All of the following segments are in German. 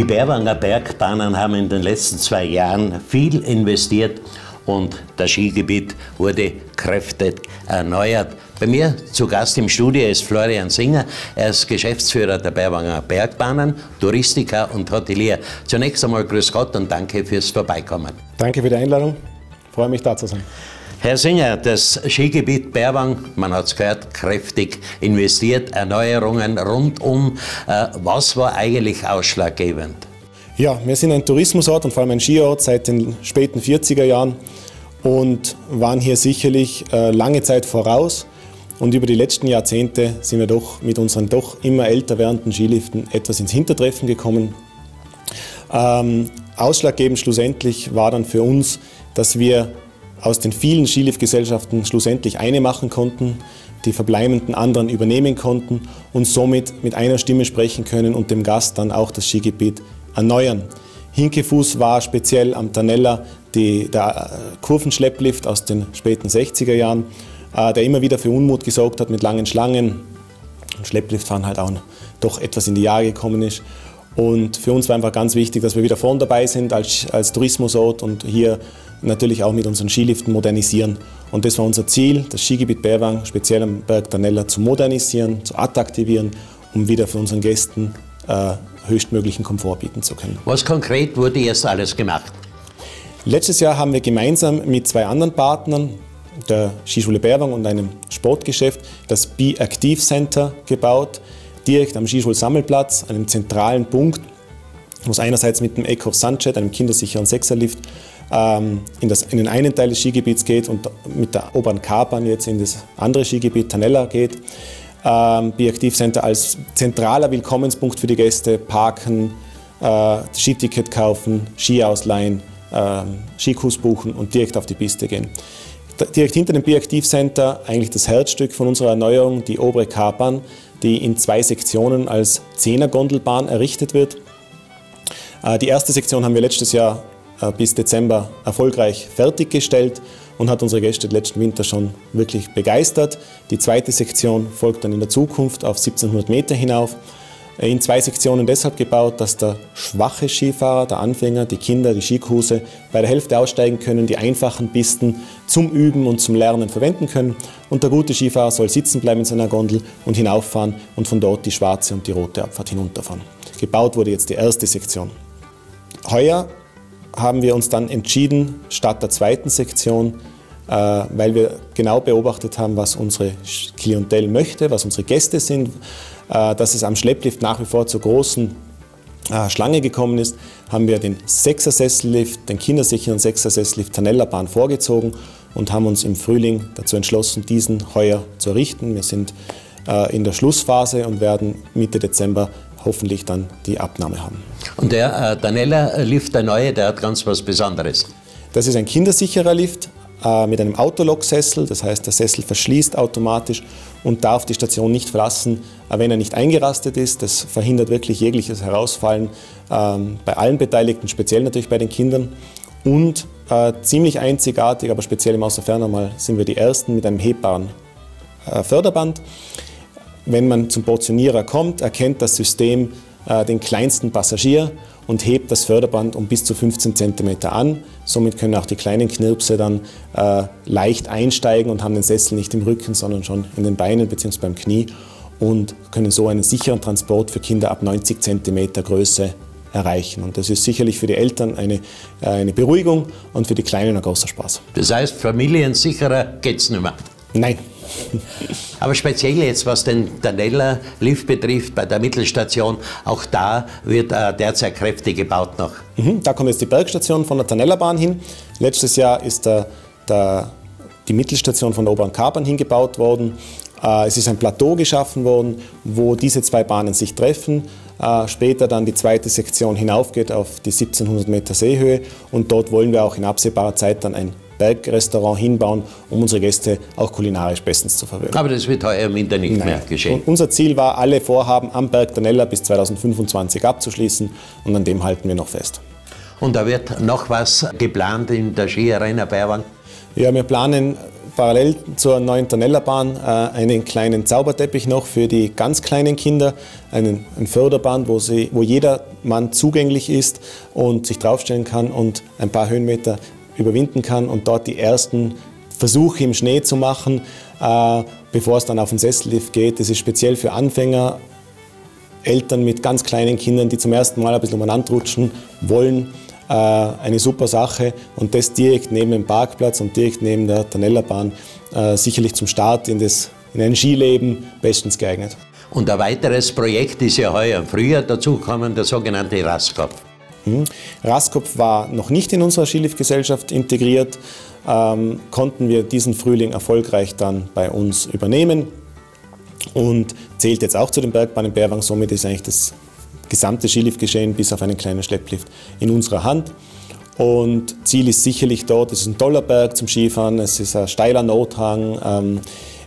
Die Berwanger Bergbahnen haben in den letzten zwei Jahren viel investiert und das Skigebiet wurde kräftig erneuert. Bei mir zu Gast im Studio ist Florian Singer. Er ist Geschäftsführer der Berwanger Bergbahnen, Touristiker und Hotelier. Zunächst einmal grüß Gott und danke fürs Vorbeikommen. Danke für die Einladung. Ich freue mich da zu sein. Herr Singer, das Skigebiet Berwang, man hat es gehört, kräftig investiert, Erneuerungen rundum. Äh, was war eigentlich ausschlaggebend? Ja, wir sind ein Tourismusort und vor allem ein Skiort seit den späten 40er Jahren und waren hier sicherlich äh, lange Zeit voraus. Und über die letzten Jahrzehnte sind wir doch mit unseren doch immer älter werdenden Skiliften etwas ins Hintertreffen gekommen. Ähm, ausschlaggebend schlussendlich war dann für uns, dass wir aus den vielen Skiliftgesellschaften schlussendlich eine machen konnten, die verbleibenden anderen übernehmen konnten und somit mit einer Stimme sprechen können und dem Gast dann auch das Skigebiet erneuern. Hinkefuß war speziell am Tanella die, der äh, Kurvenschlepplift aus den späten 60er Jahren, äh, der immer wieder für Unmut gesorgt hat mit langen Schlangen. Und Schleppliftfahren halt auch doch etwas in die Jahre gekommen ist. Und für uns war einfach ganz wichtig, dass wir wieder vorn dabei sind als, als Tourismusort und hier natürlich auch mit unseren Skiliften modernisieren. Und das war unser Ziel, das Skigebiet Berwang, speziell am Berg Danella, zu modernisieren, zu attraktivieren, um wieder für unseren Gästen äh, höchstmöglichen Komfort bieten zu können. Was konkret wurde jetzt alles gemacht? Letztes Jahr haben wir gemeinsam mit zwei anderen Partnern, der Skischule Berwang und einem Sportgeschäft, das Be Active Center gebaut, direkt am Skischulsammelplatz, einem zentralen Punkt, wo es einerseits mit dem Eco Sunjet, einem kindersicheren Sechserlift, ähm, in, das, in den einen Teil des Skigebiets geht und mit der oberen Kartbahn jetzt in das andere Skigebiet Tanella geht. Ähm, Biaktivcenter als zentraler Willkommenspunkt für die Gäste, parken, äh, Skiticket kaufen, Ski ausleihen, äh, Skikurs buchen und direkt auf die Piste gehen. Direkt hinter dem Biaktivcenter eigentlich das Herzstück von unserer Erneuerung, die obere Kartbahn, die in zwei Sektionen als Zehner-Gondelbahn errichtet wird. Äh, die erste Sektion haben wir letztes Jahr äh, bis Dezember erfolgreich fertiggestellt und hat unsere Gäste letzten Winter schon wirklich begeistert. Die zweite Sektion folgt dann in der Zukunft auf 1700 Meter hinauf. Äh, in zwei Sektionen deshalb gebaut, dass der schwache Skifahrer, der Anfänger, die Kinder, die Skikurse bei der Hälfte aussteigen können, die einfachen Pisten zum Üben und zum Lernen verwenden können. Und der gute Skifahrer soll sitzen bleiben in seiner Gondel und hinauffahren und von dort die schwarze und die rote Abfahrt hinunterfahren. Gebaut wurde jetzt die erste Sektion. Heuer haben wir uns dann entschieden, statt der zweiten Sektion, weil wir genau beobachtet haben, was unsere Klientel möchte, was unsere Gäste sind, äh, dass es am Schlepplift nach wie vor zur großen äh, Schlange gekommen ist, haben wir den Sechsersessellift, den kindersicheren Sechsersessellift Tanella Bahn vorgezogen und haben uns im Frühling dazu entschlossen, diesen heuer zu errichten. Wir sind in der Schlussphase und werden Mitte Dezember hoffentlich dann die Abnahme haben. Und der äh, Danella Lift, der neue, der hat ganz was Besonderes. Das ist ein kindersicherer Lift äh, mit einem Autolocksessel, das heißt, der Sessel verschließt automatisch und darf die Station nicht verlassen, äh, wenn er nicht eingerastet ist. Das verhindert wirklich jegliches Herausfallen ähm, bei allen Beteiligten, speziell natürlich bei den Kindern. Und äh, ziemlich einzigartig, aber speziell im Außerferner sind wir die Ersten mit einem hebbaren äh, Förderband. Wenn man zum Portionierer kommt, erkennt das System äh, den kleinsten Passagier und hebt das Förderband um bis zu 15 cm an. Somit können auch die kleinen Knirpse dann äh, leicht einsteigen und haben den Sessel nicht im Rücken, sondern schon in den Beinen bzw. beim Knie und können so einen sicheren Transport für Kinder ab 90 cm Größe erreichen. Und das ist sicherlich für die Eltern eine, äh, eine Beruhigung und für die Kleinen ein großer Spaß. Das heißt, familiensicherer geht es nicht mehr? Nein. Aber speziell jetzt, was den Danella Lift betrifft, bei der Mittelstation, auch da wird äh, derzeit kräftig gebaut noch. Mhm, da kommt jetzt die Bergstation von der Tanella-Bahn hin. Letztes Jahr ist der, der, die Mittelstation von der Oberen Kartbahn hingebaut worden. Äh, es ist ein Plateau geschaffen worden, wo diese zwei Bahnen sich treffen. Äh, später dann die zweite Sektion hinaufgeht auf die 1700 Meter Seehöhe und dort wollen wir auch in absehbarer Zeit dann ein Bergrestaurant hinbauen, um unsere Gäste auch kulinarisch bestens zu verwöhnen. Aber das wird heuer im Winter nicht Nein. mehr geschehen. Und unser Ziel war, alle Vorhaben am Berg Danella bis 2025 abzuschließen und an dem halten wir noch fest. Und da wird noch was geplant in der Skiarena Bayern? Ja, wir planen parallel zur neuen Tonellerbahn äh, einen kleinen Zauberteppich noch für die ganz kleinen Kinder, einen, ein Förderband, wo, sie, wo jeder Mann zugänglich ist und sich draufstellen kann und ein paar Höhenmeter überwinden kann und dort die ersten Versuche im Schnee zu machen, äh, bevor es dann auf den Sessellift geht. Das ist speziell für Anfänger, Eltern mit ganz kleinen Kindern, die zum ersten Mal ein bisschen umeinander rutschen wollen äh, eine super Sache und das direkt neben dem Parkplatz und direkt neben der Tanellerbahn äh, sicherlich zum Start in, das, in ein Skileben bestens geeignet. Und ein weiteres Projekt ist ja heuer im Frühjahr dazugekommen, der sogenannte Raskopf. Mhm. Raskopf war noch nicht in unserer Skiliftgesellschaft integriert, ähm, konnten wir diesen Frühling erfolgreich dann bei uns übernehmen und zählt jetzt auch zu den Bergbahnen Berwang. Somit ist eigentlich das gesamte Skiliftgeschehen bis auf einen kleinen Schlepplift in unserer Hand. Und Ziel ist sicherlich dort, es ist ein toller Berg zum Skifahren, es ist ein steiler Nothang, ähm,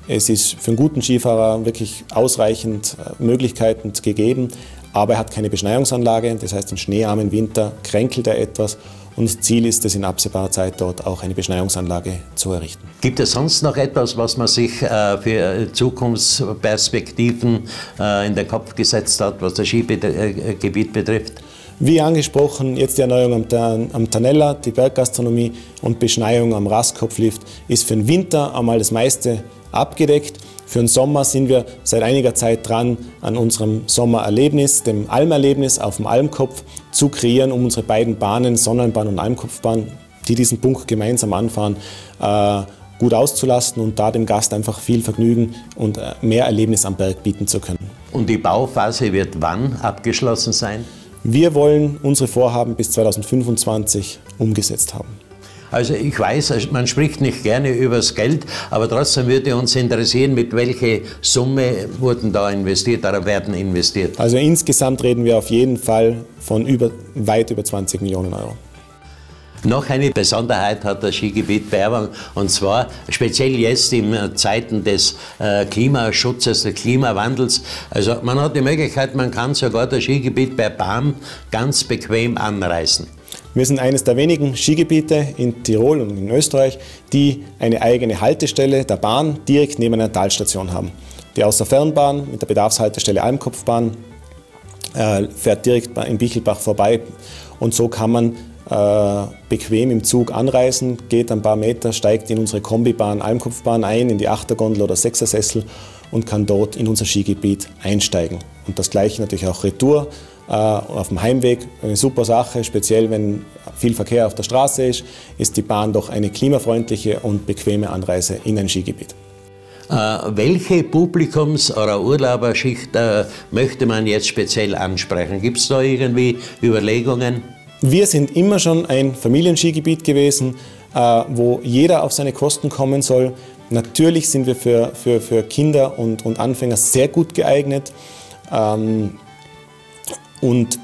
es ist für einen guten Skifahrer wirklich ausreichend äh, Möglichkeiten gegeben, aber er hat keine Beschneiungsanlage, das heißt im schneearmen Winter kränkelt er etwas und das Ziel ist es, in absehbarer Zeit dort auch eine Beschneiungsanlage zu errichten. Gibt es sonst noch etwas, was man sich äh, für Zukunftsperspektiven äh, in den Kopf gesetzt hat, was das Skigebiet betrifft? Wie angesprochen, jetzt die Erneuerung am, am Tanella, die Berggastronomie und Beschneiung am Rastkopflift ist für den Winter einmal das meiste abgedeckt. Für den Sommer sind wir seit einiger Zeit dran, an unserem Sommererlebnis, dem Almerlebnis auf dem Almkopf zu kreieren, um unsere beiden Bahnen, Sonnenbahn und Almkopfbahn, die diesen Punkt gemeinsam anfahren, äh, gut auszulasten und da dem Gast einfach viel Vergnügen und äh, mehr Erlebnis am Berg bieten zu können. Und die Bauphase wird wann abgeschlossen sein? Wir wollen unsere Vorhaben bis 2025 umgesetzt haben. Also ich weiß, also man spricht nicht gerne über das Geld, aber trotzdem würde uns interessieren, mit welcher Summe wurden da investiert oder werden investiert. Also insgesamt reden wir auf jeden Fall von über, weit über 20 Millionen Euro. Noch eine Besonderheit hat das Skigebiet Berwang und zwar speziell jetzt in Zeiten des äh, Klimaschutzes, des Klimawandels. Also man hat die Möglichkeit, man kann sogar das Skigebiet bei Bahn ganz bequem anreisen. Wir sind eines der wenigen Skigebiete in Tirol und in Österreich, die eine eigene Haltestelle der Bahn direkt neben einer Talstation haben. Die Außerfernbahn mit der Bedarfshaltestelle Almkopfbahn äh, fährt direkt in Bichelbach vorbei und so kann man äh, bequem im Zug anreisen, geht ein paar Meter, steigt in unsere Kombibahn Almkopfbahn ein, in die Achtergondel oder Sechsersessel und kann dort in unser Skigebiet einsteigen. Und das gleiche natürlich auch Retour auf dem Heimweg. Eine super Sache, speziell wenn viel Verkehr auf der Straße ist, ist die Bahn doch eine klimafreundliche und bequeme Anreise in ein Skigebiet. Äh, welche Publikums- oder Urlauberschicht äh, möchte man jetzt speziell ansprechen? Gibt es da irgendwie Überlegungen? Wir sind immer schon ein Familienskigebiet gewesen, äh, wo jeder auf seine Kosten kommen soll. Natürlich sind wir für, für, für Kinder und, und Anfänger sehr gut geeignet. Ähm, und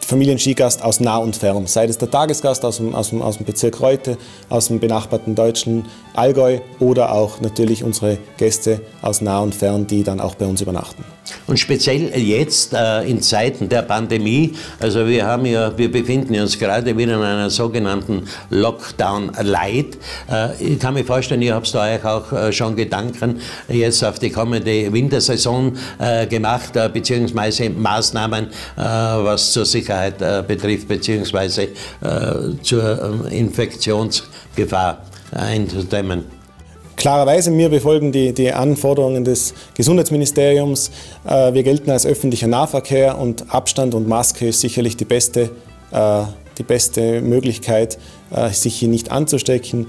Familienskigast aus nah und fern, sei es der Tagesgast aus dem, aus dem, aus dem Bezirk Reute, aus dem benachbarten deutschen Allgäu oder auch natürlich unsere Gäste aus nah und fern, die dann auch bei uns übernachten. Und speziell jetzt äh, in Zeiten der Pandemie, also wir haben ja, wir befinden uns gerade wieder in einer sogenannten Lockdown Light. Äh, ich kann mir vorstellen, ihr habt da euch auch äh, schon Gedanken jetzt auf die kommende Wintersaison äh, gemacht, äh, beziehungsweise Maßnahmen, äh, was zur Sicherheit betrifft, beziehungsweise zur ähm, Infektionsgefahr einzudämmen. Klarerweise, wir befolgen die, die Anforderungen des Gesundheitsministeriums. Äh, wir gelten als öffentlicher Nahverkehr und Abstand und Maske ist sicherlich die beste, äh, die beste Möglichkeit, äh, sich hier nicht anzustecken.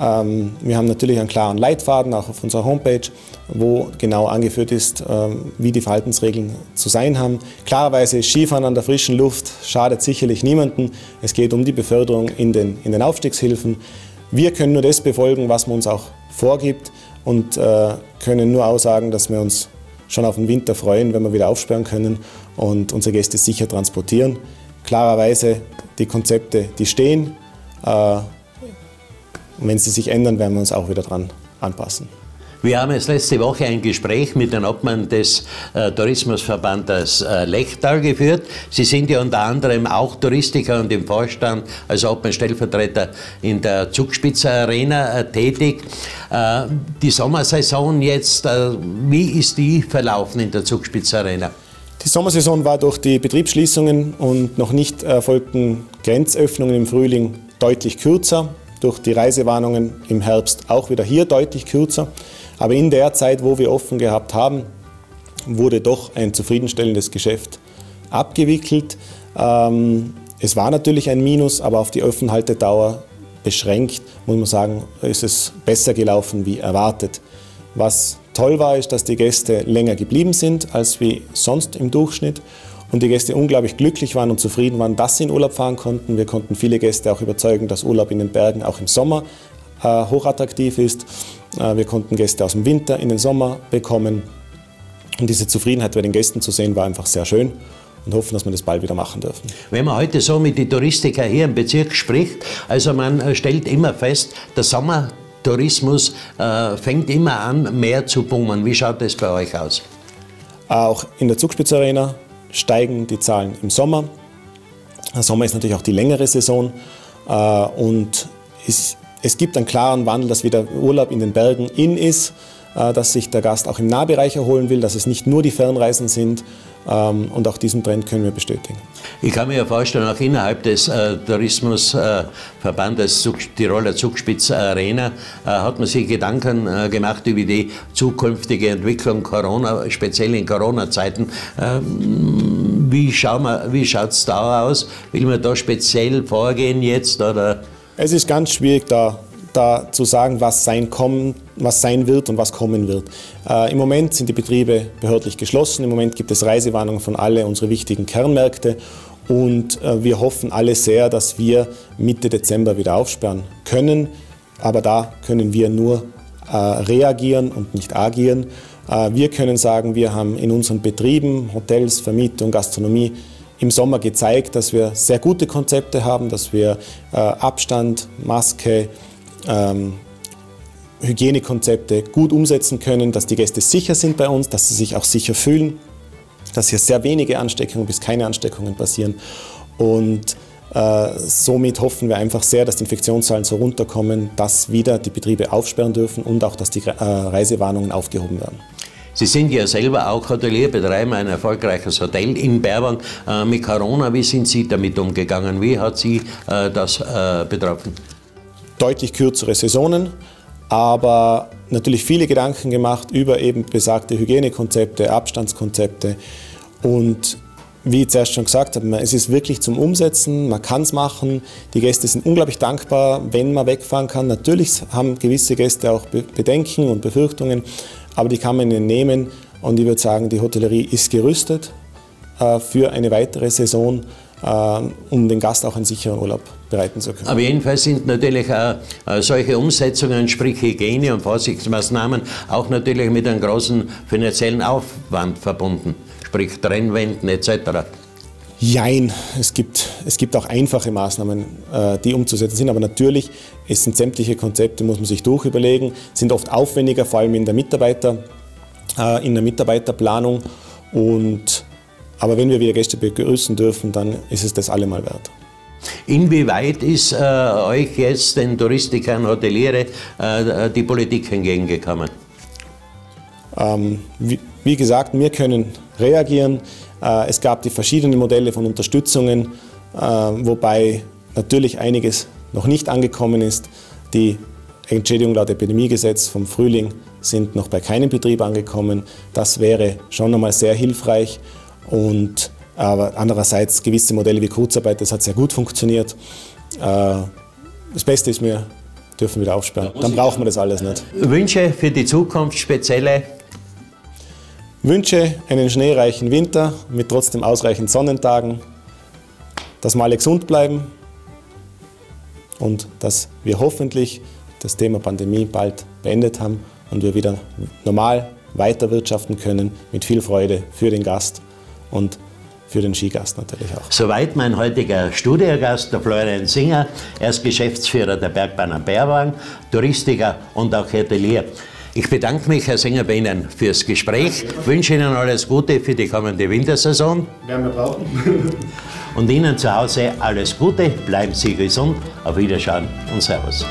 Ähm, wir haben natürlich einen klaren Leitfaden, auch auf unserer Homepage, wo genau angeführt ist, ähm, wie die Verhaltensregeln zu sein haben. Klarerweise Skifahren an der frischen Luft schadet sicherlich niemandem. Es geht um die Beförderung in den, in den Aufstiegshilfen. Wir können nur das befolgen, was man uns auch vorgibt und äh, können nur aussagen, dass wir uns schon auf den Winter freuen, wenn wir wieder aufsperren können und unsere Gäste sicher transportieren. Klarerweise die Konzepte, die stehen. Äh, und wenn sie sich ändern, werden wir uns auch wieder dran anpassen. Wir haben jetzt letzte Woche ein Gespräch mit dem Obmann des äh, Tourismusverbandes äh, Lechtal geführt. Sie sind ja unter anderem auch Touristiker und im Vorstand als Obmann Stellvertreter in der Zugspitzer Arena äh, tätig. Äh, die Sommersaison jetzt, äh, wie ist die verlaufen in der Zugspitzer Arena? Die Sommersaison war durch die Betriebsschließungen und noch nicht erfolgten Grenzöffnungen im Frühling deutlich kürzer, durch die Reisewarnungen im Herbst auch wieder hier deutlich kürzer. Aber in der Zeit, wo wir offen gehabt haben, wurde doch ein zufriedenstellendes Geschäft abgewickelt. Ähm, es war natürlich ein Minus, aber auf die Offenhaltedauer beschränkt, muss man sagen, ist es besser gelaufen wie erwartet. Was toll war, ist, dass die Gäste länger geblieben sind als wie sonst im Durchschnitt und die Gäste unglaublich glücklich waren und zufrieden waren, dass sie in Urlaub fahren konnten. Wir konnten viele Gäste auch überzeugen, dass Urlaub in den Bergen auch im Sommer äh, hochattraktiv ist. Äh, wir konnten Gäste aus dem Winter in den Sommer bekommen. Und diese Zufriedenheit bei den Gästen zu sehen, war einfach sehr schön und hoffen, dass wir das bald wieder machen dürfen. Wenn man heute so mit den Touristiker hier im Bezirk spricht, also man äh, stellt immer fest, der Sommertourismus äh, fängt immer an, mehr zu boomen. Wie schaut das bei euch aus? Auch in der Zugspitzarena steigen die Zahlen im Sommer. Der Sommer ist natürlich auch die längere Saison äh, und es, es gibt einen klaren Wandel, dass wieder Urlaub in den Bergen in ist, äh, dass sich der Gast auch im Nahbereich erholen will, dass es nicht nur die Fernreisen sind ähm, und auch diesen Trend können wir bestätigen. Ich kann mir ja vorstellen, auch innerhalb des äh, Tourismusverbandes äh, Tiroler Zugspitze Arena äh, hat man sich Gedanken äh, gemacht über die zukünftige Entwicklung Corona, speziell in Corona-Zeiten. Ähm, wie schaut es da aus? Will man da speziell vorgehen jetzt? Oder? Es ist ganz schwierig, da da zu sagen, was sein, kommen, was sein wird und was kommen wird. Äh, Im Moment sind die Betriebe behördlich geschlossen. Im Moment gibt es Reisewarnungen von alle unsere wichtigen Kernmärkte. Und äh, wir hoffen alle sehr, dass wir Mitte Dezember wieder aufsperren können. Aber da können wir nur äh, reagieren und nicht agieren. Äh, wir können sagen, wir haben in unseren Betrieben, Hotels, Vermietung, Gastronomie, im Sommer gezeigt, dass wir sehr gute Konzepte haben, dass wir äh, Abstand, Maske, ähm, Hygienekonzepte gut umsetzen können, dass die Gäste sicher sind bei uns, dass sie sich auch sicher fühlen, dass hier sehr wenige Ansteckungen bis keine Ansteckungen passieren. Und äh, somit hoffen wir einfach sehr, dass die Infektionszahlen so runterkommen, dass wieder die Betriebe aufsperren dürfen und auch, dass die äh, Reisewarnungen aufgehoben werden. Sie sind ja selber auch Hotelier, betreiben ein erfolgreiches Hotel in Berwang. Äh, mit Corona, wie sind Sie damit umgegangen? Wie hat Sie äh, das äh, betroffen? deutlich kürzere Saisonen, aber natürlich viele Gedanken gemacht über eben besagte Hygienekonzepte, Abstandskonzepte und wie ich zuerst schon gesagt habe, es ist wirklich zum Umsetzen, man kann es machen. Die Gäste sind unglaublich dankbar, wenn man wegfahren kann. Natürlich haben gewisse Gäste auch Bedenken und Befürchtungen, aber die kann man ihnen nehmen. Und ich würde sagen, die Hotellerie ist gerüstet äh, für eine weitere Saison. Ähm, um den Gast auch einen sicheren Urlaub bereiten zu können. Aber jedenfalls sind natürlich auch äh, solche Umsetzungen, sprich Hygiene und Vorsichtsmaßnahmen, auch natürlich mit einem großen finanziellen Aufwand verbunden, sprich Trennwänden etc. Jein, es gibt, es gibt auch einfache Maßnahmen, äh, die umzusetzen sind, aber natürlich es sind sämtliche Konzepte, muss man sich durchüberlegen, sind oft aufwendiger, vor allem in der, Mitarbeiter, äh, in der Mitarbeiterplanung und aber wenn wir wieder Gäste begrüßen dürfen, dann ist es das allemal wert. Inwieweit ist äh, euch jetzt, den Touristikern, Hoteliere, äh, die Politik entgegengekommen? Ähm, wie, wie, gesagt, wir können reagieren. Äh, es gab die verschiedenen Modelle von Unterstützungen, äh, wobei natürlich einiges noch nicht angekommen ist. Die Entschädigung laut Epidemiegesetz vom Frühling sind noch bei keinem Betrieb angekommen. Das wäre schon einmal sehr hilfreich. Und aber andererseits gewisse Modelle wie Kurzarbeit, das hat sehr gut funktioniert. Äh, das Beste ist mir, dürfen wieder aufsperren. Dann brauchen wir das alles nicht. Wünsche für die Zukunft spezielle? Wünsche einen schneereichen Winter mit trotzdem ausreichend Sonnentagen, dass wir alle gesund bleiben und dass wir hoffentlich das Thema Pandemie bald beendet haben und wir wieder normal weiter wirtschaften können mit viel Freude für den Gast und für den Skigast natürlich auch. Soweit mein heutiger Studiogast, der Florian Singer. Er ist Geschäftsführer der Bergbahn am Bärwagen, Touristiker und auch Hotelier. Ich bedanke mich, Herr Sänger, bei Ihnen fürs Gespräch. Ich wünsche Ihnen alles Gute für die kommende Wintersaison. Werden wir brauchen. Und Ihnen zu Hause alles Gute, bleiben Sie gesund, auf Wiederschauen und Servus.